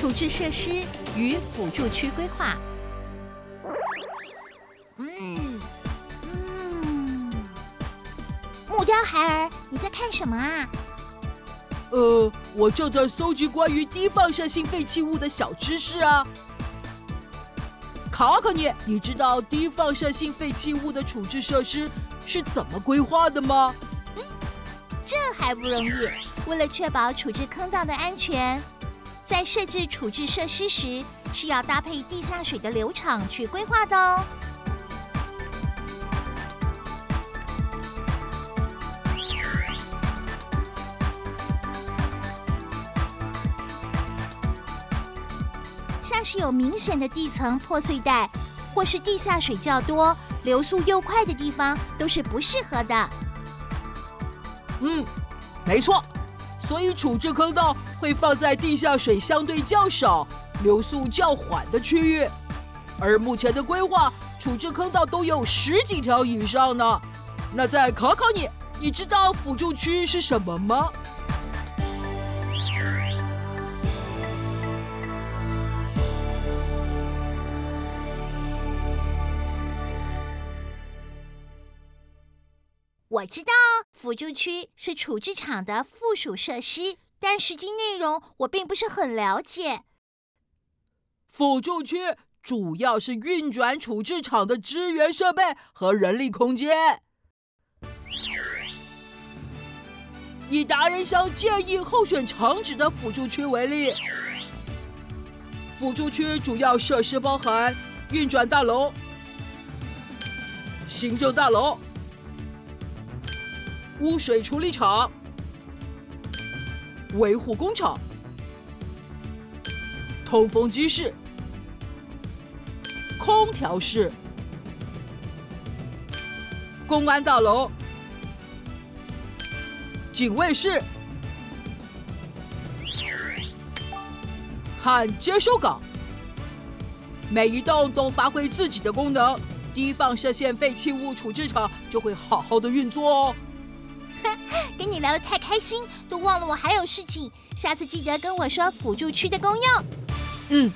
处置设施与辅助区规划。嗯嗯，木雕孩儿，你在看什么啊？呃，我正在搜集关于低放射性废弃物的小知识啊。考考你，你知道低放射性废弃物的处置设施是怎么规划的吗？嗯，这还不容易。为了确保处置坑道的安全，在设置处置设施时，是要搭配地下水的流场去规划的哦。像是有明显的地层破碎带，或是地下水较多、流速又快的地方，都是不适合的。嗯，没错。所以处置坑道会放在地下水相对较少、流速较缓的区域。而目前的规划，处置坑道都有十几条以上呢。那再考考你，你知道辅助区是什么吗？我知道辅助区是处置厂的附属设施，但实际内容我并不是很了解。辅助区主要是运转处置厂的支援设备和人力空间。以达人乡建议候选厂址的辅助区为例，辅助区主要设施包含运转大楼、行政大楼。污水处理厂、维护工厂、通风机室、空调室、公安大楼、警卫室。看接收岗，每一栋都发挥自己的功能，低放射线废弃物处置厂就会好好的运作哦。跟你聊得太开心，都忘了我还有事情。下次记得跟我说辅助区的功用。嗯。